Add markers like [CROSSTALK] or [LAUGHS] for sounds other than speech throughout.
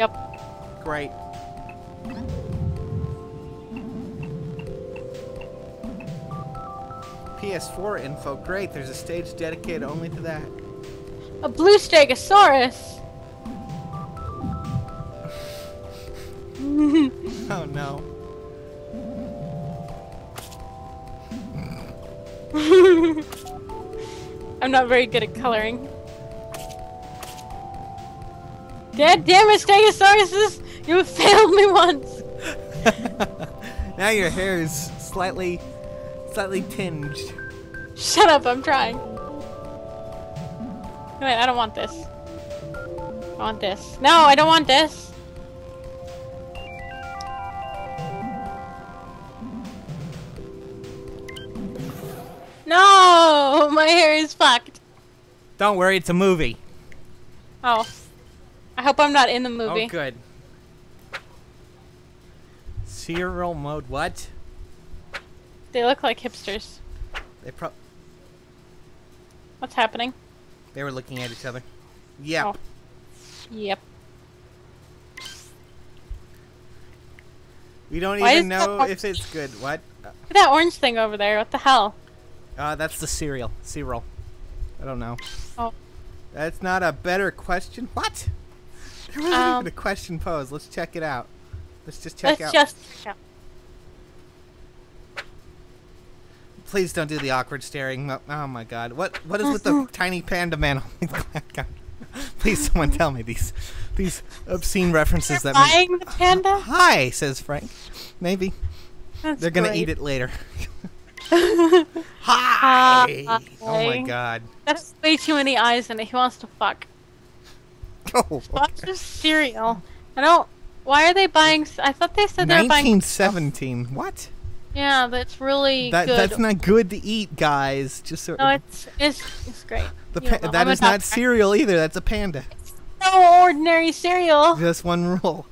Yep. Great. PS4 info. Great. There's a stage dedicated only to that. A blue stegosaurus. [LAUGHS] Oh no. [LAUGHS] I'm not very good at coloring. God damn it, Stegosaurus! You failed me once! [LAUGHS] now your hair is slightly, slightly tinged. Shut up, I'm trying. Wait, I don't want this. I want this. No, I don't want this! No! [LAUGHS] My hair is fucked. Don't worry, it's a movie. Oh. I hope I'm not in the movie. Oh, good. Serial mode. What? They look like hipsters. They pro. What's happening? They were looking at each other. Yeah. Oh. Yep. We don't Why even know if it's good. What? Look at that orange thing over there. What the hell? Uh, that's the cereal. Cereal. I don't know. Oh. That's not a better question. What? [LAUGHS] There wasn't Um, even a question posed. Let's check it out. Let's just check Let's out. just. yeah. Please don't do the awkward staring. Oh, oh my god. What what is with the tiny panda man on the? [LAUGHS] Please someone tell me these these obscene references that make Buying the panda? [GASPS] Hi, says Frank. Maybe. That's They're gonna great. eat it later. [LAUGHS] Hi! Hi. Oh my god. That's way too many eyes in it. He wants to fuck. Oh, Lots of cereal. I don't. Why are they buying? I thought they said they were buying. 1917. What? Yeah, that's really That good. that's not good to eat, guys. Just so No, it's it's it's great. the You pa- know, that is not cereal either. That's a panda. No ordinary cereal. Just one rule.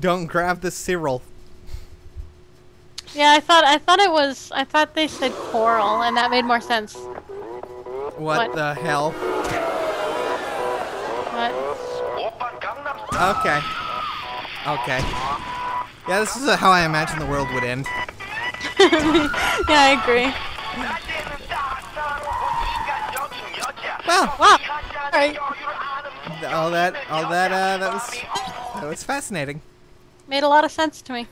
Don't grab the cereal. Yeah, I thought I thought it was. I thought they said coral, and that made more sense. What, What? the hell? What? Okay. Okay. Yeah, this is how I imagine the world would end. [LAUGHS] yeah, I agree. Well, Wow. Alright. all that, all that, uh, that was, that was fascinating. Made a lot of sense to me.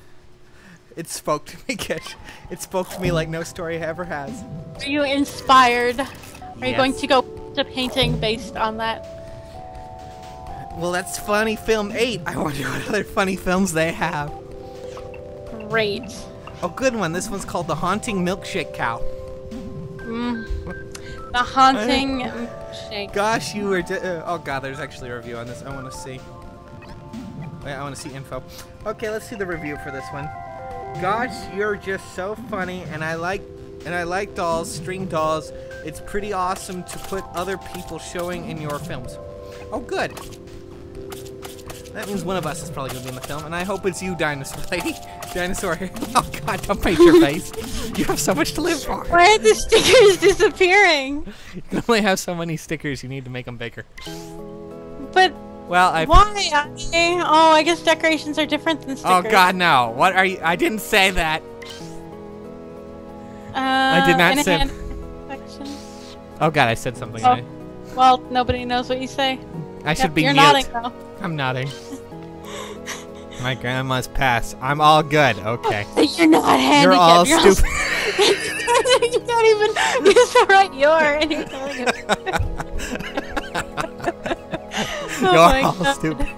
It spoke to me, [LAUGHS] Kish. It spoke to me like no story ever has. Are you inspired? Are you going to go to painting based on that? Well, that's funny film eight. I wonder what other funny films they have. Great. Oh, good one. This one's called The Haunting Milkshake Cow. [LAUGHS] The haunting shake. Gosh, you were. Uh, oh God, there's actually a review on this. I want to see. Wait, I want to see info. Okay, let's see the review for this one. Gosh, you're just so funny, and I like, and I like dolls, string dolls. It's pretty awesome to put other people showing in your films. Oh, good. That means one of us is probably gonna be in the film, and I hope it's you, dinosaur [LAUGHS] lady. Dinosaur. [LAUGHS] Oh God, don't paint your [LAUGHS] face. You have so much to live for. Why are the stickers disappearing? You can only have so many stickers. You need to make them bigger. But Well, I. why? I, oh, I guess decorations are different than stickers. Oh. God, no! What are you? I didn't say that. Uh, did not say-. Oh God, I said something. Oh. Well, nobody knows what you say. I should Yep, be You're mute. nodding though. I'm nodding. My grandma's passed. I'm all good. Okay. [LAUGHS] You're not handicapped. You're all [LAUGHS] You're stupid. you can't even use the right you're and you're telling it. [LAUGHS] Oh you're my all God. stupid.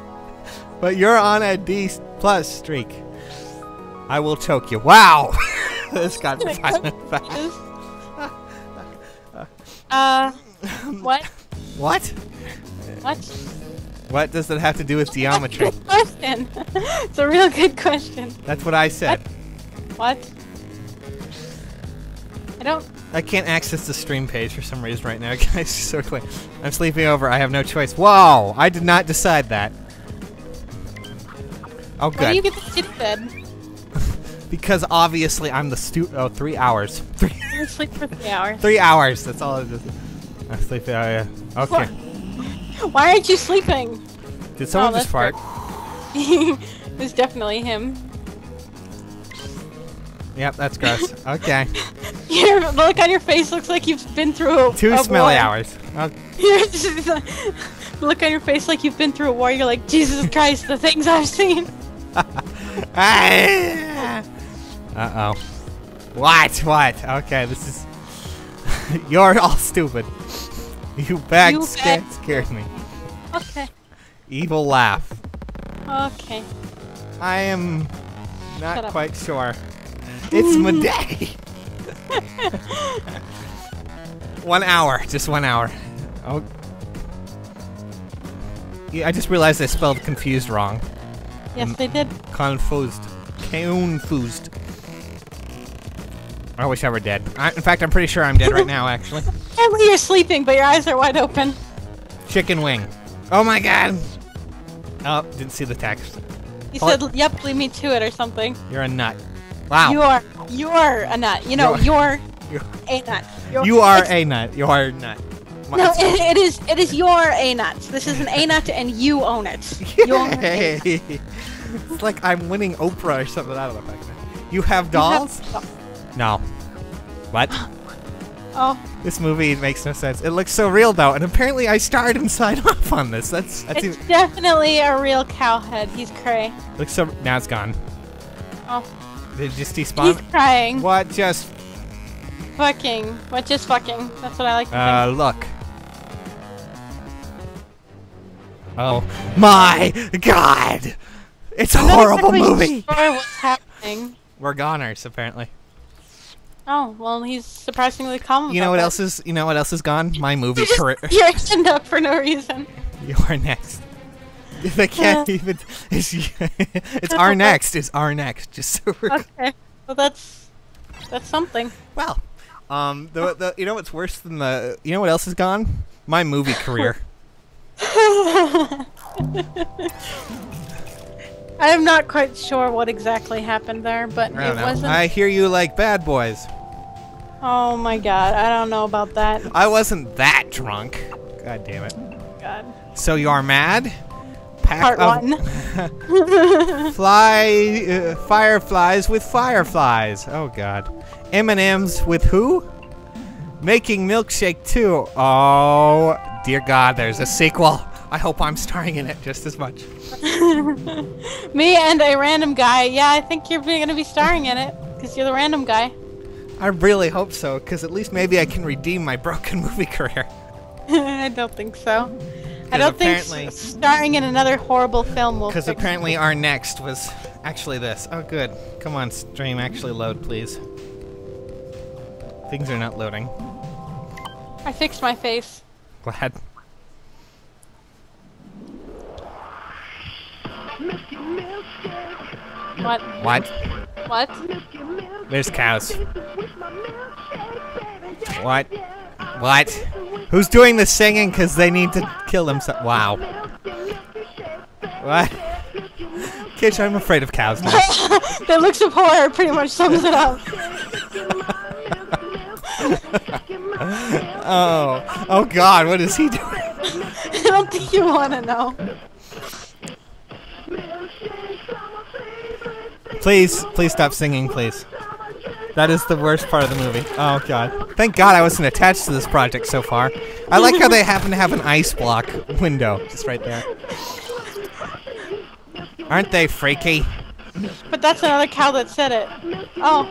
But you're on a D plus streak. I will choke you. Wow. this got violent fast. Uh, what? What? What? What does that have to do with geometry? Good question. [LAUGHS] it's a real good question. That's what I said. What? I don't. I can't access the stream page for some reason right now, [LAUGHS] guys. So quick. I'm sleeping over. I have no choice. Whoa! I did not decide that. Oh, Why do you get the stupid? [LAUGHS] Because obviously I'm the stu- Oh, three hours. Three, You sleep for three hours. three hours. That's all it is. I'm sleeping. Oh, yeah. Okay. Why aren't you sleeping? Did someone Oh, just fart? [LAUGHS] it's definitely him. Yep, that's gross. [LAUGHS] Okay. Your look on your face looks like you've been through a, Two a smelly war. hours. Oh, You're just- the look on your face like you've been through a war. You're like, Jesus [LAUGHS] Christ, the things I've seen. uh oh. What? What? Okay, this is. You're all stupid. You back You back- scared me. Okay. Evil laugh. Okay. I am not quite sure. It's midday. [LAUGHS] one hour, just one hour. Oh. Yeah, I just realized I spelled confused wrong. Yes, mm. they did. Confused. Confused. I wish I were dead. I, in fact, I'm pretty sure I'm dead right [LAUGHS] now, actually. Apparently you're sleeping, but your eyes are wide open. Chicken wing. Oh my god! Oh, didn't see the text. You oh, What? said, "Yep, lead me to it" or something. You're a nut. Wow. You are, you are a nut. You know, You're- you're, [LAUGHS] you're- a nut. You're, you are a nut. You are a nut. My- No, it, it is. It is your a nut. This is an a nut, and you own it. [LAUGHS] You own it. it's like I'm winning Oprah or something. I don't know if I can. You have dolls? No. What? [LAUGHS] Oh, This movie makes no sense. It looks so real though, and apparently I starred and [LAUGHS] signed off on this. That's that's it's even, definitely a real cow head. He's cray. looks so. Now it's gone. Oh, Did it just he's despawn? crying. What just? Fucking. What? Just fucking. That's what I like to Uh, look. Oh my God! It's a think. Horrible exactly movie. Sure what's happening? We're goners apparently. Oh, well, he's surprisingly calm. You know what that. else is? You know what else is gone? My [LAUGHS] movie You just- career. You're up for no reason. [LAUGHS] You are next. [LAUGHS] They can't even. It's, it's our next. It's our next. Just so we're. Okay. Well, that's that's something. Well, um, the, the you know what's worse than the you know what else is gone? My movie career. I am not quite sure what exactly happened there, but I it know. wasn't. I hear you like Bad Boys. Oh my god, I don't know about that. I wasn't that drunk. God damn it. God. So you are mad? Pack Part one. [LAUGHS] fly uh, fireflies with fireflies. Oh god. M&Ms with who? Making milkshake too. Oh dear God, there's a sequel. I hope I'm starring in it just as much. [LAUGHS] Me and a random guy. Yeah, I think you're going to be starring in it because you're the random guy. I really hope so, because at least maybe I can redeem my broken [LAUGHS] movie career. [LAUGHS] I don't think so. I don't think starring in another horrible film will. Because apparently our next was actually this. Oh, good. Come on, stream, actually load, please. Things are not loading. I fixed my face. Glad. What? What? What? There's cows. What? What? Who's doing the singing because they need to kill themselves? Wow. What? Kish, I'm afraid of cows now. [LAUGHS] that looks of horror pretty much sums it up. [LAUGHS] oh. Oh god, what is he doing? [LAUGHS] I don't think you want to know. Please, please stop singing, please. That is the worst part of the movie. Oh god. Thank god I wasn't attached to this project so far. I like how they [LAUGHS] happen to have an ice block window just right there. Aren't they freaky? But that's another cow that said it. Oh,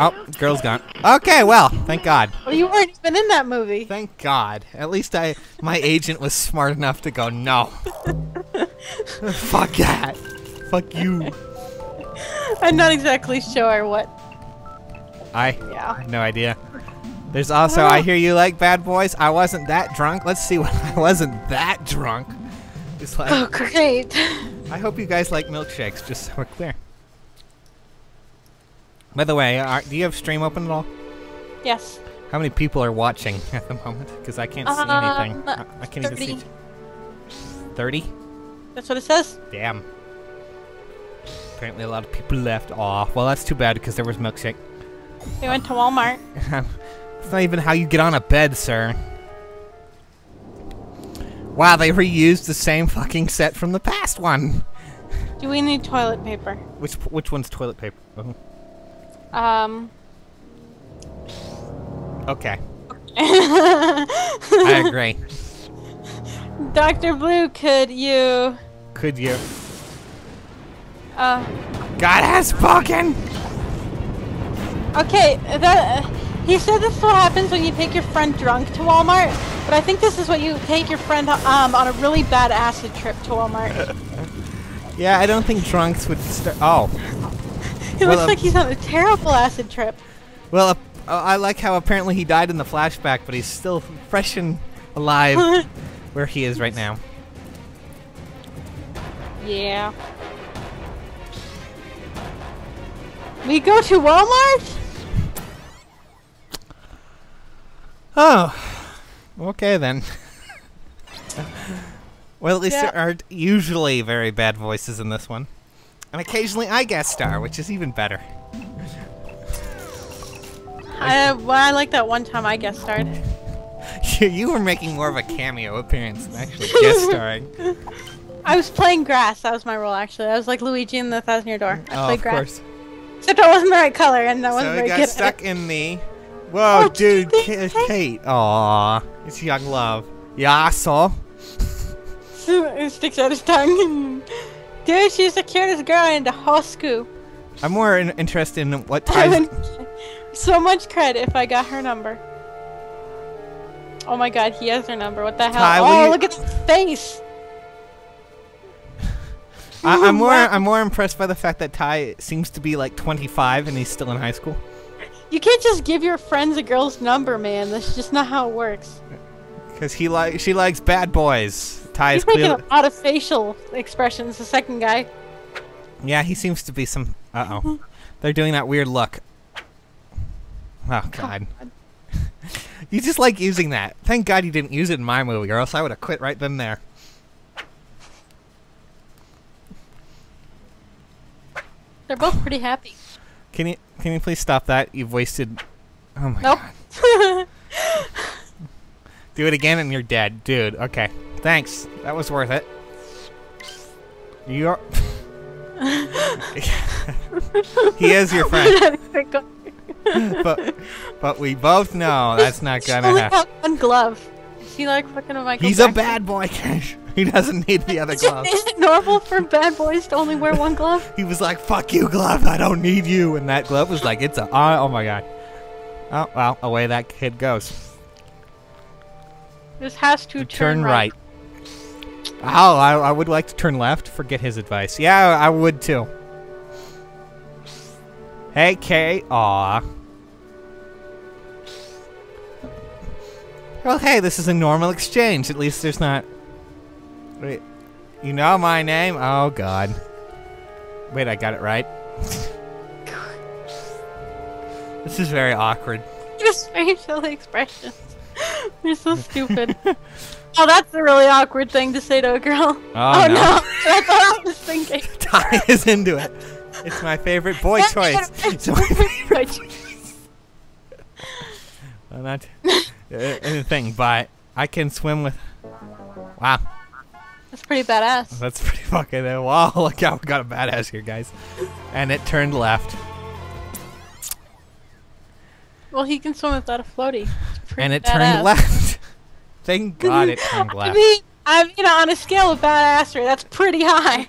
Oh, girl's gone. Okay, well, thank God. well, you weren't even in that movie. Thank God. At least I, my agent was smart enough to go, no. [LAUGHS] Fuck that. Fuck you. [LAUGHS] I'm not exactly sure what. I, Yeah. Have no idea. There's also, I hear you like bad boys. I wasn't that drunk. Let's see what [LAUGHS] I wasn't that drunk. It's like, Oh, great. I hope you guys like milkshakes, just so we're clear. By the way, are, do you have stream open at all? yes. How many people are watching [LAUGHS] at the moment? Because I can't see anything. Um, I, I can't even see. 30? That's what it says. Damn. Apparently a lot of people left. Aw, well that's too bad because there was milkshake. They went to Walmart. [LAUGHS] it's not even how you get on a bed, sir. Wow, they reused the same fucking set from the past one. Do we need toilet paper? Which which one's toilet paper? Oh, Um. Okay, [LAUGHS] I agree. Dr. Blue, could you, Could you? Uh, God has spoken. okay, that, uh, he said this is what happens when you take your friend drunk to Walmart, but I think this is what you take your friend, um, on a really bad acid trip to Walmart. [LAUGHS] Yeah, I don't think drunks would start. Oh, [LAUGHS] It Well, looks like he's on a terrible acid trip. well, uh, I like how apparently he died in the flashback, but he's still fresh and alive [LAUGHS] where he is right now. Yeah. We go to Walmart? Oh, okay then. well, at least Yeah. there aren't usually very bad voices in this one. And occasionally I guest star, which is even better. I, well, I like that one time I guest starred. you, [LAUGHS] you were making more of a cameo appearance than actually guest starring. [LAUGHS] I was playing grass. That was my role, actually. I was like Luigi in the Thousand Year Door. I oh, played of grass. course. Except I wasn't the right color, and wasn't So very he good got stuck in the. [LAUGHS] Whoa, Oh, dude, Kate. Kate. Aw, it's young love. Yeah, so. [LAUGHS] it sticks out his tongue. Dude, she's the cutest girl in the whole school. I'm more in- interested in what [LAUGHS] time. so much credit if I got her number. Oh my god, he has her number. What the hell? Ty, oh, look at the face. I- I'm more. I'm more impressed by the fact that Ty seems to be like 25 and he's still in high school. You can't just give your friends a girl's number, man. That's just not how it works. Because he like she likes bad boys. Ty is He's making a lot of facial expressions. The second guy. Yeah, he seems to be some. Uh oh. They're doing that weird look. Oh god. [LAUGHS] you just like using that. Thank God you didn't use it in my movie, or else I would have quit right then there. They're both pretty happy. Can you can you please stop that? You've wasted. Oh my Nope. god. Do it again and you're dead, dude. Okay. Thanks. That was worth it. You're. [LAUGHS] he is your friend, [LAUGHS] but but we both know that's not gonna happen. one glove. He like fucking Michael He's a bad boy, [LAUGHS] Cash. He doesn't need the other [LAUGHS] glove. Is it normal for bad boys to only wear one glove? [LAUGHS] He was like, "Fuck you, glove. I don't need you." And that glove was like, "It's a oh, oh my god." Oh well, away that kid goes. This has to turn, Turn right. Oh, I, I would like to turn left. Forget his advice. Yeah, I would too. Hey, Kay. Aw. Well, hey, this is a normal exchange. At least there's not. Wait. You know my name? Oh, God. Wait, I got it right. [LAUGHS] this is very awkward. [LAUGHS] Just facial expressions. [LAUGHS] You're so stupid. oh, that's a really awkward thing to say to a girl. Oh, oh no. That's what I was thinking. Ty is into it. It's my favorite boy choice. It's my favorite Well, not anything, but I can swim with. Wow, That's pretty badass. that's pretty fucking. Uh, wow, [LAUGHS] look how we got a badass here, guys. And it turned left, Well, he can swim without a floaty. And it badass. turned left. [LAUGHS] Thank [LAUGHS] God it turned left. I mean, I mean, on a scale of badassery, that's pretty high.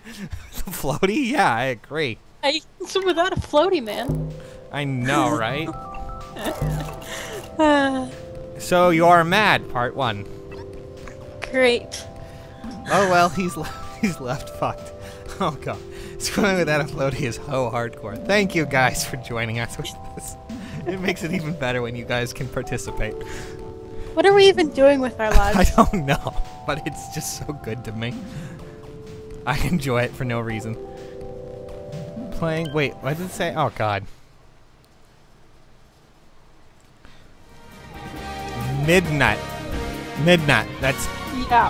the floaty? Yeah, I agree. You can swim without a floaty, man. I know, right? Uh, so you're mad, part one. great. Oh well, he's le- [LAUGHS] he's left fucked. [LAUGHS] Oh god, swimming without a floaty is so hardcore. Thank you guys for joining us with this. [LAUGHS] It makes it even better when you guys can participate. What are we even doing with our lives? I don't know, but it's just so good to me. I enjoy it for no reason. Playing. Wait, what did it say? Oh god. Midnight. Midnight. That's yeah.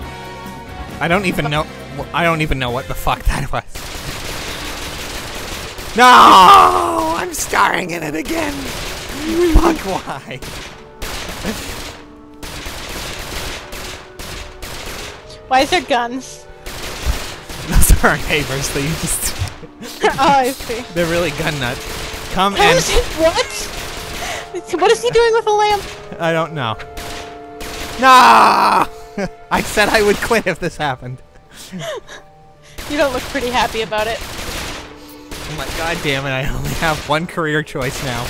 I don't even know. I don't even know what the fuck that was. No! I'm starring in it again. fuck why? Why is there guns? Those are our neighbors. They just [LAUGHS] oh, I see. they're really gun nuts. Come How and is it- what? What is he doing with a lamp? I don't know. No! [LAUGHS] I said I would quit if this happened. You don't look pretty happy about it. I'm like, God damn it! I only have one career choice now.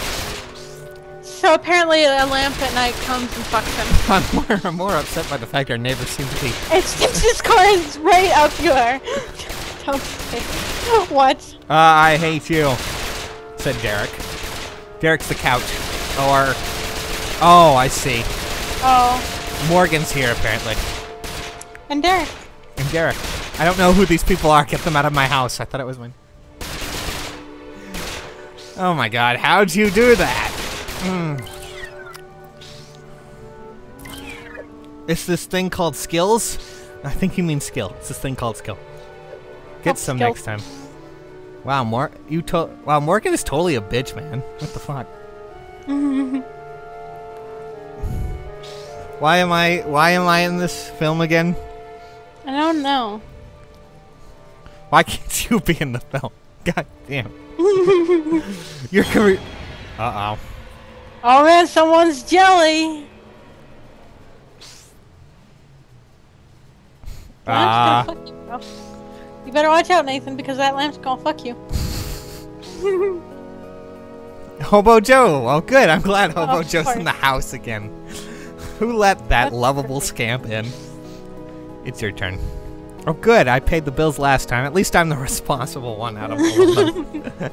So apparently a lamp at night comes and fucks him. [LAUGHS] I'm more, I'm more upset by the fact our neighbors seem to be. It's this car is right up your. Don't say. [LAUGHS] What? Uh, I hate you, said Derek. Derek's the couch. Or, oh, I see. Oh, Morgan's here apparently. and Derek. And Derek. I don't know who these people are. Get them out of my house. I thought it was mine. Oh my god, how'd you do that? Mm. It's this thing called skills? I think you mean skill. It's this thing called skill. Get some skill. next time. Wow, Mor you to wow, Morgan is totally a bitch, man. What the fuck? [LAUGHS] why am I why am I in this film again? I don't know. Why can't [LAUGHS] you be in the film? God damn. [LAUGHS] Your career. Uh oh. Oh man, someone's jelly. Ah. Fuck you. You better watch out, Nathan, because that lamp's gonna fuck you. [LAUGHS] Hobo Joe. Oh, good. I'm glad Hobo Oh, Joe's sorry. in the house again. Who let that lovable scamp in? It's your turn. Oh, good. I paid the bills last time. At least I'm the [LAUGHS] responsible one out of all of them.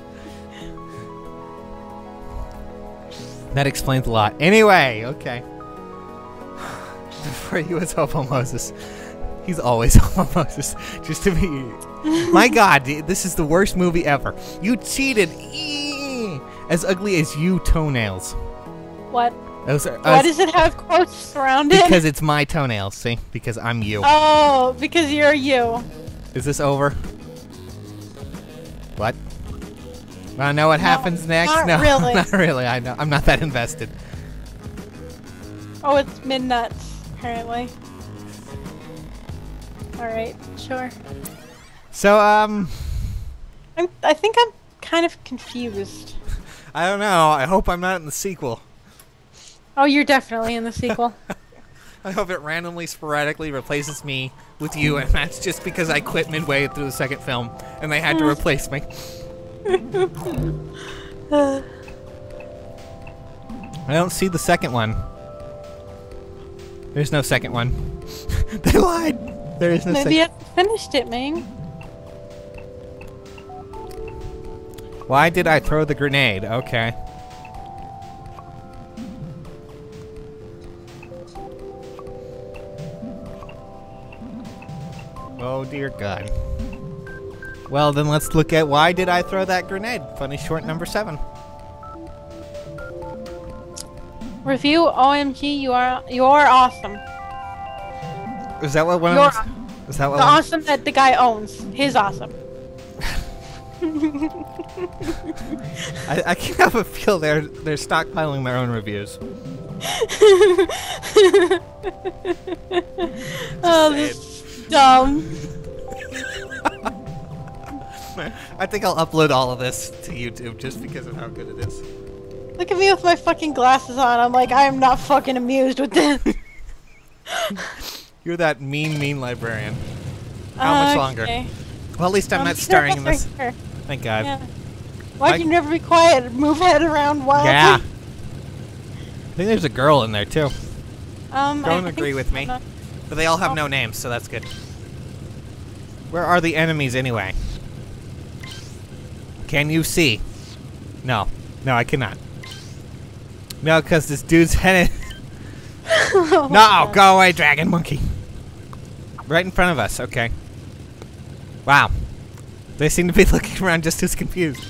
[LAUGHS] that explains a lot. Anyway, okay. [SIGHS] Before you was Hobo Moses. He's always [LAUGHS] Hobo Moses. Just to be. My God, this is the worst movie ever. You cheated. Eee! As ugly as you toenails. What? Those are Why does it have quotes around it? because it's my toenails. See, because I'm you. Oh, because you're you. Is this over? What? Wanna know what happens next? not no, [LAUGHS] really. not really. I know. I'm not that invested. Oh, it's midnuts, apparently. Alright, sure. So, um, I'm, I think I'm kind of confused. [LAUGHS] I don't know. I hope I'm not in the sequel. Oh, you're definitely in the sequel. [LAUGHS] I hope it randomly, sporadically replaces me with you, and that's just because I quit midway through the second film, and they had to hmm. replace me. [LAUGHS] I don't see the second one. There's no second one. [LAUGHS] they lied. There is no maybe second. I finished it, Ming. Why did I throw the grenade? Okay. Oh dear God. Well, then let's look at why did I throw that grenade? Funny short number seven. Review OMG, you are you are awesome. Is that what one You're of them? Is that what? the one- awesome that the guy owns. His awesome. [LAUGHS] I, I can't help but feel they're they're stockpiling their own reviews. [LAUGHS] oh, this is dumb. [LAUGHS] I think I'll upload all of this to YouTube just because of how good it is. Look at me with my fucking glasses on. I'm like, I am not fucking amused with this. You're that mean, mean librarian. How much longer? Okay. Well, at least I'm Um, not you starring in this. right Thank God. Yeah. Why'd I- you never be quiet? Move head around wildly. Yeah. I think there's a girl in there too, Um, Don't think agree with me. But they all have no oh. names, so that's good. Where are the enemies anyway? Can you see? No, no, I cannot. No, because this dude's [LAUGHS] headed. Oh [LAUGHS] No, go away, dragon monkey. Right in front of us. Okay. Wow. They seem to be [LAUGHS] looking around just as confused.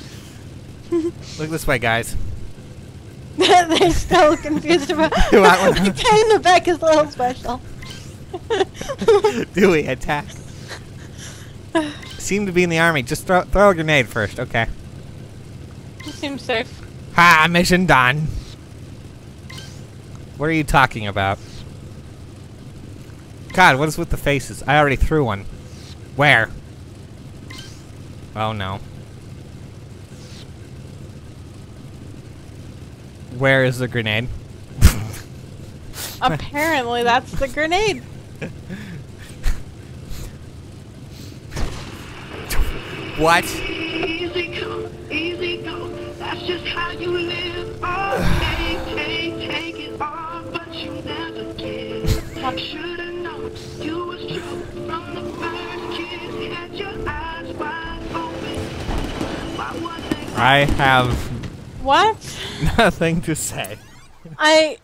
Look this way, guys. They're still confused about. Do I wanna- the guy in the back is a little special. Do we attack? Seem to be in the army. Just throw, throw a grenade first. Okay. Seems safe. Ha! Mission done. What are you talking about? God, what is with the faces? I already threw one. Where? Oh no. Where is the grenade? [LAUGHS] Apparently, that's the grenade. [LAUGHS] What? Easy come, easy go. That's just how you live. Oh, take, take, take it all, but you never give. Should've known you was true from the first kiss. Had your eyes wide open. Why wasn't I have What? [LAUGHS] nothing to say. I.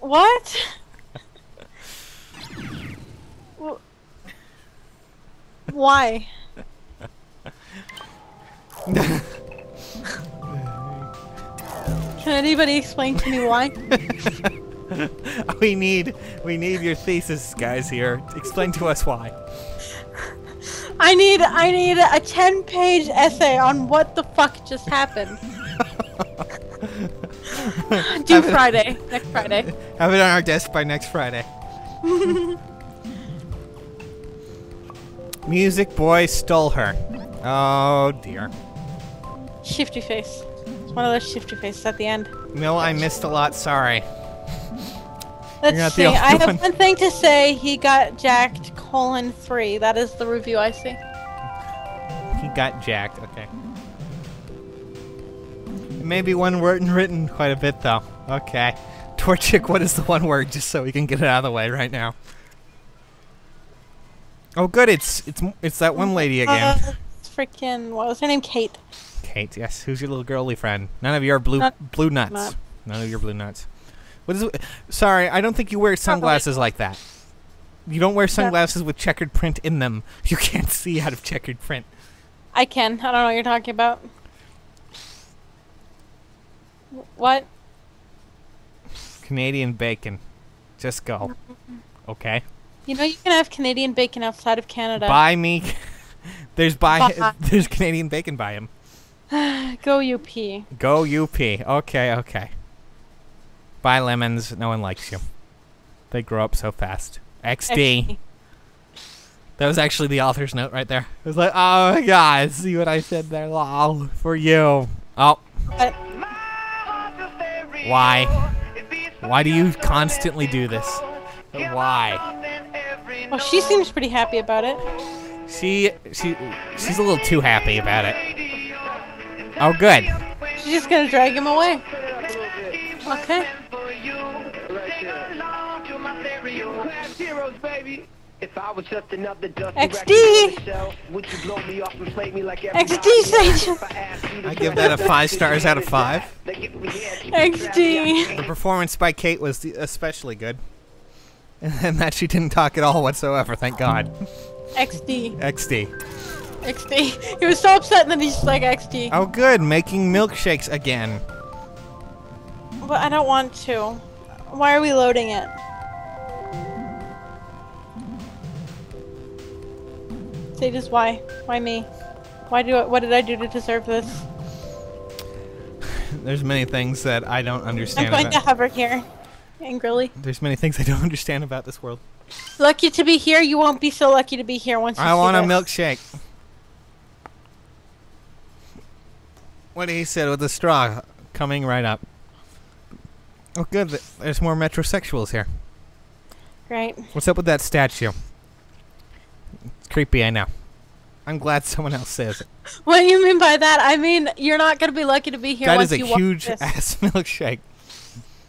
What? Why? Can anybody explain to me why? [LAUGHS] we need we need your thesis, guys. Here, explain to us why. I need I need a 10 page essay on what the fuck just happened. [LAUGHS] Due Friday. Next Friday. Have it on our desk by next Friday. [LAUGHS] Music boy stole her. Oh dear. Shifty face. It's one of those shifty faces at the end. No, I missed a lot. Sorry. Let's see. I have one. one thing to say. He got jacked. Colon three. That is the review I see. He got jacked. Okay. Maybe one word and written quite a bit though. Okay. Torchic, what is the one word? Just so we can get it out of the way right now. Oh, good. It's it's it's that one lady again. Uh, it's freaking. What was her name? Kate. Kate, yes. Who's your little girly friend? None of your blue Not- blue nuts. not. None of your blue nuts. What is it? Sorry, I don't think you wear sunglasses like that. You don't wear sunglasses with checkered print in them. [LAUGHS] You can't see out of checkered print. I can. I don't know what you're talking about. What? Canadian bacon. Just go. Okay. You know you can have Canadian bacon outside of Canada. Buy me. [LAUGHS] there's buy. [LAUGHS] There's Canadian bacon by him. [SIGHS] Go UP. Go UP. Okay, okay. Buy lemons. No one likes you. They grow up so fast. XD. That was actually the author's note right there. It was like, oh my god, see what I said there? Lol. For you. Oh, why? Why do you constantly do this? Why? Well, she seems pretty happy about it. She she she's a little too happy about it. Oh good. She's just gonna drag him away. Okay. If I was just another dusty XD. record on the shelf, would you blow me off and play me like XD else? Sage. I asked you to I do give that a five stars out of five. they give me the XD. The performance by Kate was especially good. [LAUGHS] And that she didn't talk at all whatsoever, thank God. XD. XD. XD. He was so upset and then he's like XD. Oh good, making milkshakes again. But I don't want to. Why are we loading it? Say just why? Why me? Why do I, what did I do to deserve this? [SIGHS] There's many things that I don't understand. I'm going to hover here. Angrily. There's many things I don't [LAUGHS] understand about this world. Lucky to be here, you won't be so lucky to be here once you I want a this. milkshake. What he said with the straw coming right up. Oh, good. There's more metrosexuals here. Great. What's up with that statue? It's creepy, I know. I'm glad someone else says it. What do you mean by that? I mean, you're not going to be lucky to be here That once is a huge [LAUGHS] ass milkshake.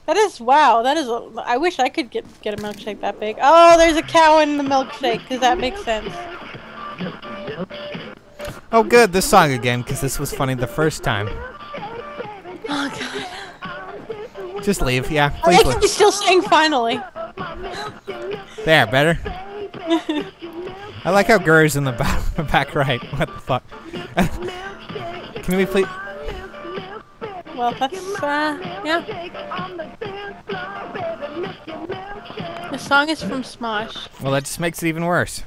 That is wow. That is. A, I wish I could get get a milkshake that big. Oh, there's a cow in the milkshake. Does that make sense? Oh, good. This song again, because this was funny the first time. Oh god. Just leave. Yeah, I please think leave. he's still saying finally. There, better. I like how Gurr's in the back, [LAUGHS] back right. What the fuck? [LAUGHS] Can we please? Well, that's uh, yeah. The song is from Smosh. Well, that just makes it even worse.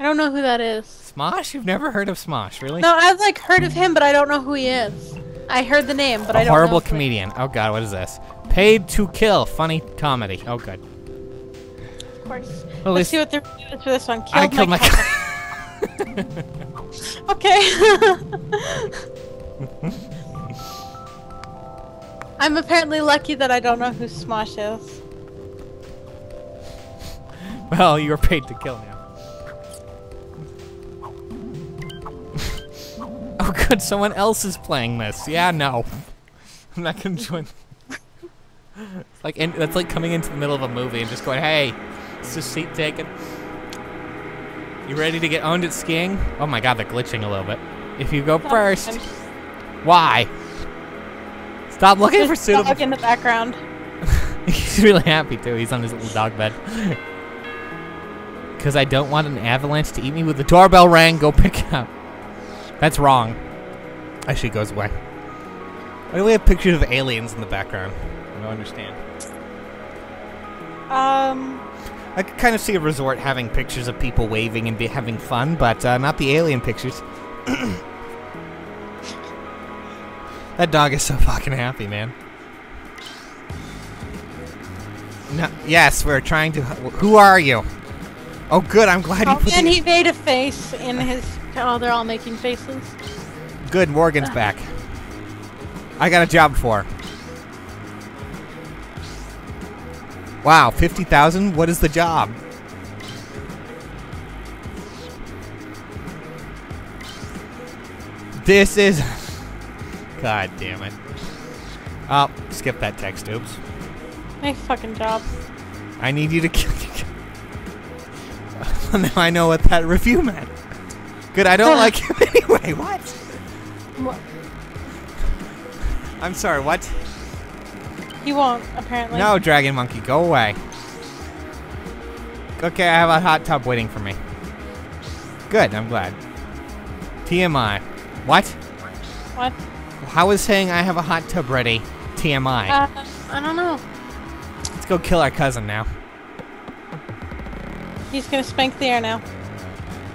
I don't know who that is. Smosh? You've never heard of Smosh, really? No, I've like heard of him, but I don't know who he is. I heard the name, but I don't horrible know. he- comedian. Oh god, what is this? Paid to kill. Funny comedy. Oh good. Of course. Well, Let's see what the review is for this one. Killed I killed my. cousin. [LAUGHS] Okay. [LAUGHS] I'm apparently lucky that I don't know who Smosh is. [LAUGHS] well, you're paid to kill now. [LAUGHS] oh, good. Someone else is playing this. Yeah, no. [LAUGHS] I'm not gonna join. it's like in, that's like coming into the middle of a movie and just going, "Hey, is this seat taken? You ready to get owned at skiing?" Oh my God, they're glitching a little bit. If you go first, why? Stop looking for There's a suitable. dog in the background. [LAUGHS] He's really happy too. He's on his little dog bed. [LAUGHS] Because I don't want an avalanche to eat me with the doorbell rang. Go pick it up. That's wrong. Actually, goes away. Why do we have pictures of aliens in the background? I don't understand. Um, I could kind of see a resort having pictures of people waving and be having fun, but uh, not the alien pictures. [CLEARS THROAT] that dog is so fucking happy, man. No, yes, we're trying to. Who are you? Oh, good. I'm glad you oh, put and he made a face in his. Oh, they're all making faces. Good, Morgan's ah. back. I got a job for. her. Wow, fifty thousand. What is the job? This is. God damn it. Oh, skip that text. Oops. Nice fucking job. I need you to kill. [LAUGHS] now I know what that review meant. Good. I don't [LAUGHS] like him anyway. What? What? I'm sorry. What? He won't, apparently. No, Dragon Monkey, go away. Okay, I have a hot tub waiting for me. Good, I'm glad. TMI. What? What? How is saying I have a hot tub ready? TMI. Uh, I don't know. Let's go kill our cousin now. He's gonna spank the air now.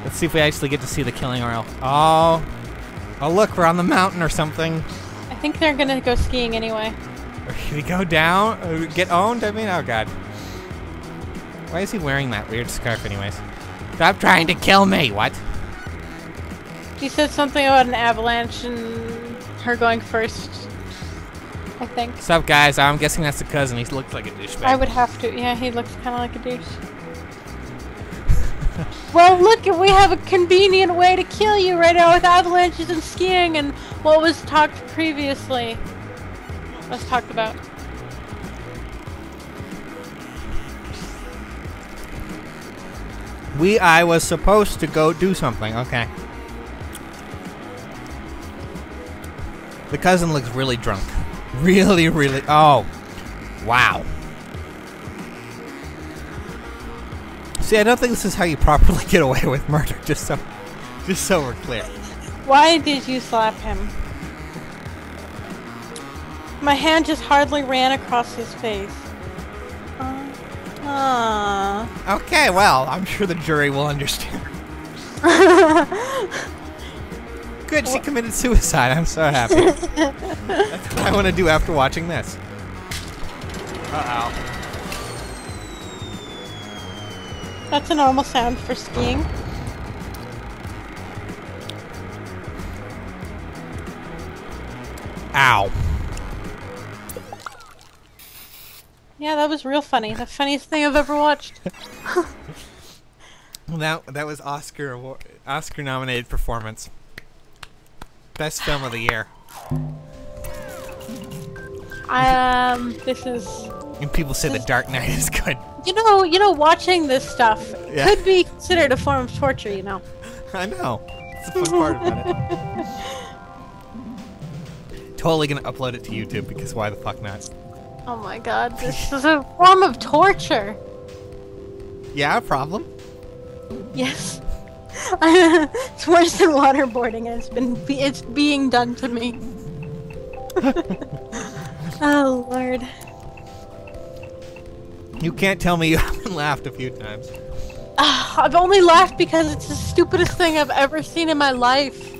Let's see if we actually get to see the killing else. Oh. Oh, look, we're on the mountain or something. I think they're gonna go skiing anyway. We go down? Uh, Get owned? I mean, oh god. Why is he wearing that weird scarf, anyways? Stop trying to kill me! What? He said something about an avalanche and her going first. I think. What's up, guys? I'm guessing that's the cousin. He looks like a douchebag. I would have to. Yeah, he looks kind of like a douche. [LAUGHS] well, look, we have a convenient way to kill you right now with avalanches and skiing and what was talked previously. Was talked about. We, I was supposed to go do something. Okay. The cousin looks really drunk. [LAUGHS] Really, really. Oh. Wow. See, I don't think this is how you properly [LAUGHS] get away with murder. Just so, just so we're clear. Why did you slap him? My hand just hardly ran across his face. Uh, ah. Okay, well, I'm sure the jury will understand. [LAUGHS] Good, she committed suicide. I'm so happy. [LAUGHS] That's what I want to do after watching this. Uh oh. That's a normal sound for skiing. Ow. Yeah, that was real funny. The funniest thing I've ever watched. [LAUGHS] [LAUGHS] Well, that that was Oscar Oscar nominated performance. Best film of the year. Um, this is, And people say The Dark Knight is good. you know, you know, watching this stuff Yeah. could be considered a form of torture. You know. I know. It's the fun part about it. [LAUGHS] totally gonna upload it to YouTube because why the fuck not? Oh my god, this is a form of torture. Yeah, problem. Yes. It's worse than waterboarding, and it's been be- it's being done to me. [LAUGHS] oh lord. You can't tell me you [LAUGHS] haven't laughed a few times. Ah, I've only laughed because it's the stupidest thing I've ever seen in my life.